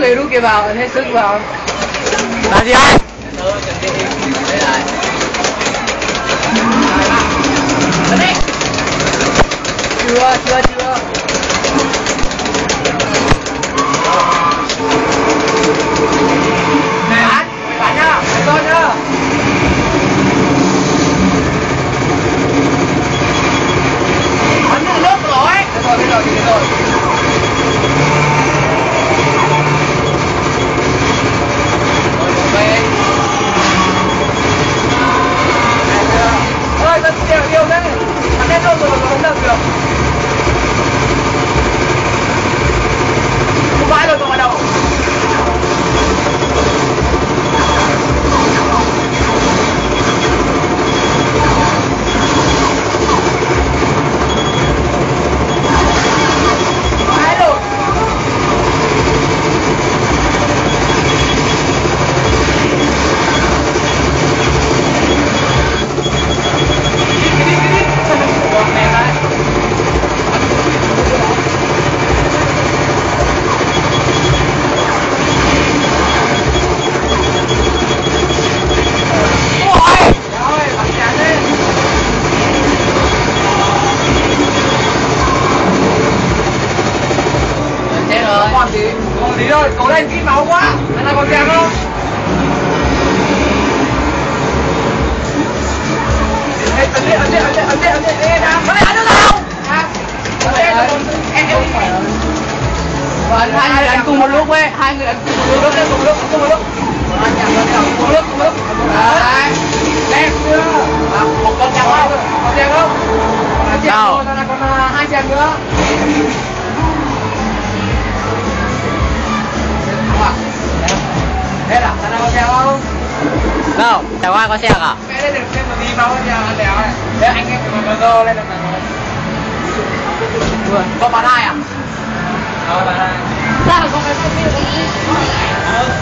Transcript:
lấy lúc kia vào hết sức vào. Là gì anh? Chưa chưa chưa. Yeah. Còn gì rồi? Cố lên, máu quá. Thế là còn kèm không? Ê, nào. Ấn đi, ấn đi nào? Hả? Ấn đi, ấn đi, em, em đi. Vâng, hai người ấn cùng một lúc ấy, hai người ấn cùng một lúc, cùng một lúc, cùng một lúc. Anh cùng một lúc, cùng một lúc. Đấy. Đẹp chưa? Một con chèo không? Con chèo không? Con chèo hai chèo nữa. 聊，没有，台湾个啥个？没得点什么地方要聊的，那应该怎么都那怎么都。我把他呀。好，把他。那我们就没有。